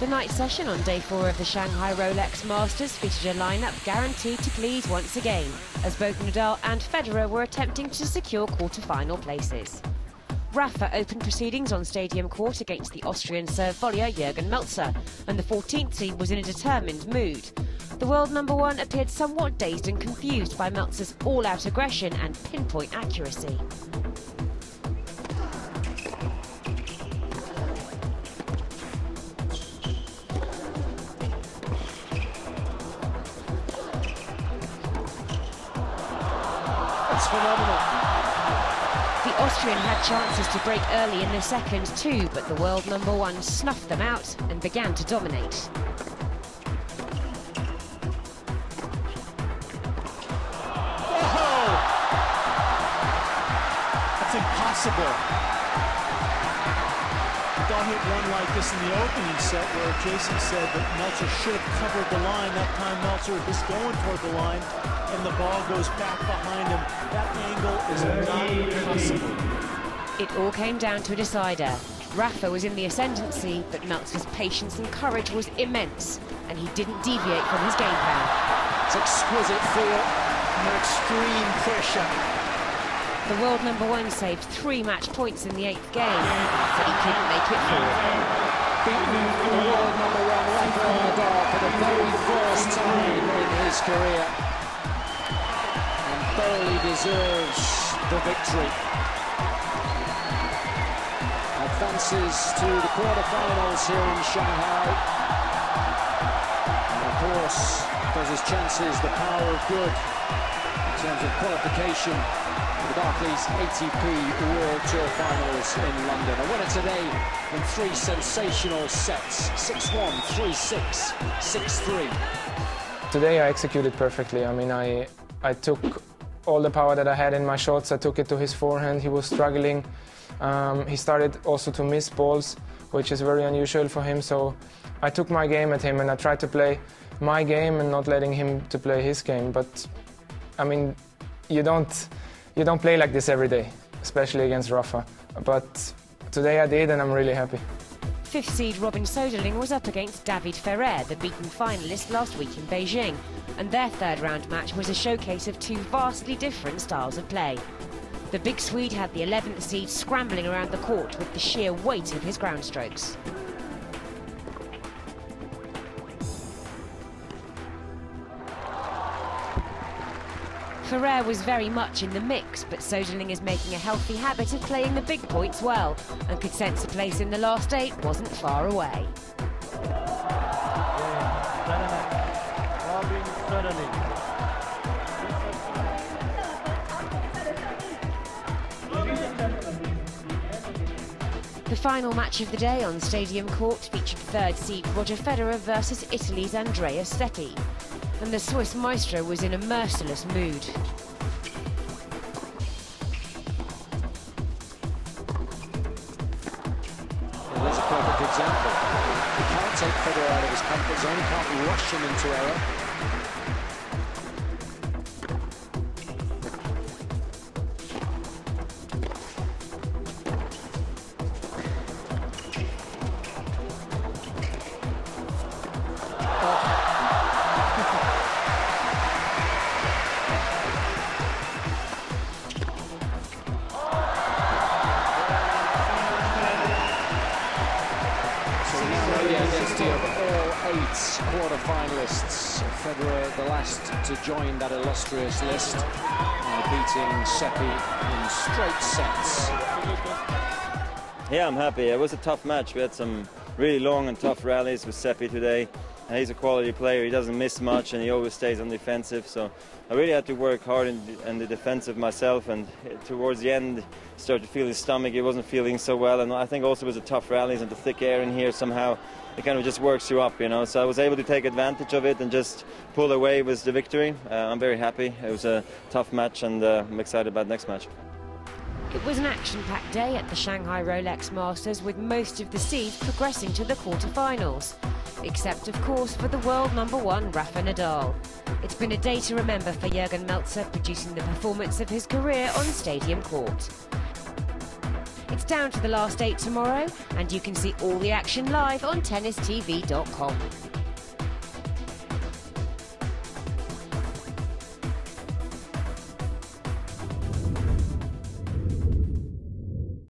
The night session on day four of the Shanghai Rolex Masters featured a lineup guaranteed to please once again, as both Nadal and Federer were attempting to secure quarter-final places. Rafa opened proceedings on Stadium Court against the Austrian serve volleyer Jürgen Melzer, and the 14th seed was in a determined mood. The world number one appeared somewhat dazed and confused by Melzer's all-out aggression and pinpoint accuracy. That's phenomenal. The Austrian had chances to break early in the second too, but the world number one snuffed them out and began to dominate. Whoa! That's impossible. I thought he'd run like this in the opening set where Jason said that Melzer should have covered the line. That time Melzer is going toward the line and the ball goes back behind him. That angle is not possible. It all came down to a decider. Rafa was in the ascendancy, but Melzer's patience and courage was immense, and he didn't deviate from his game plan. It's exquisite feel under extreme pressure. The world number one saved three match points in the eighth game, but he couldn't make it through. beaten the world number one Rafael for the very first time in his career and thoroughly deserves the victory. Advances to the quarterfinals here in Shanghai. And of course, does his chances the power of good in terms of qualification the Barclays ATP World Tour Finals in London. A winner today in three sensational sets 6-1, 3-6, 6-3. Today I executed perfectly. I mean, I, I took all the power that I had in my shots, I took it to his forehand. He was struggling. Um, he started also to miss balls, which is very unusual for him. So I took my game at him and I tried to play my game and not letting him to play his game. But I mean, you don't, you don't play like this every day, especially against Rafa. But today I did and I'm really happy. Fifth seed Robin Soderling was up against David Ferrer, the beaten finalist last week in Beijing, and their third round match was a showcase of two vastly different styles of play. The big Swede had the 11th seed scrambling around the court with the sheer weight of his ground strokes. Ferrer was very much in the mix, but Soderling is making a healthy habit of playing the big points well and could sense a place in the last eight wasn't far away. The final match of the day on Stadium Court featured third seed Roger Federer versus Italy's Andrea Seppi. And the Swiss maestro was in a merciless mood. Well, there's a perfect example. He can't take Federer out of his comfort zone, he can't rush him into error. Quarter-finalists. Federer, the last to join that illustrious list, uh, beating Seppi in straight sets. Yeah, I'm happy. It was a tough match. We had some really long and tough rallies with Seppi today. He's a quality player. He doesn't miss much, and he always stays on defensive. So I really had to work hard in the, in the defensive myself. And towards the end, started to feel his stomach. He wasn't feeling so well. And I think also it was a tough rallies and the thick air in here somehow. It kind of just works you up, you know. So I was able to take advantage of it and just pull away with the victory. Uh, I'm very happy. It was a tough match, and uh, I'm excited about next match. It was an action-packed day at the Shanghai Rolex Masters with most of the seeds progressing to the quarter-finals. Except, of course, for the world number one, Rafa Nadal. It's been a day to remember for Jürgen Melzer, producing the performance of his career on Stadium Court. It's down to the last eight tomorrow, and you can see all the action live on tennistv.com.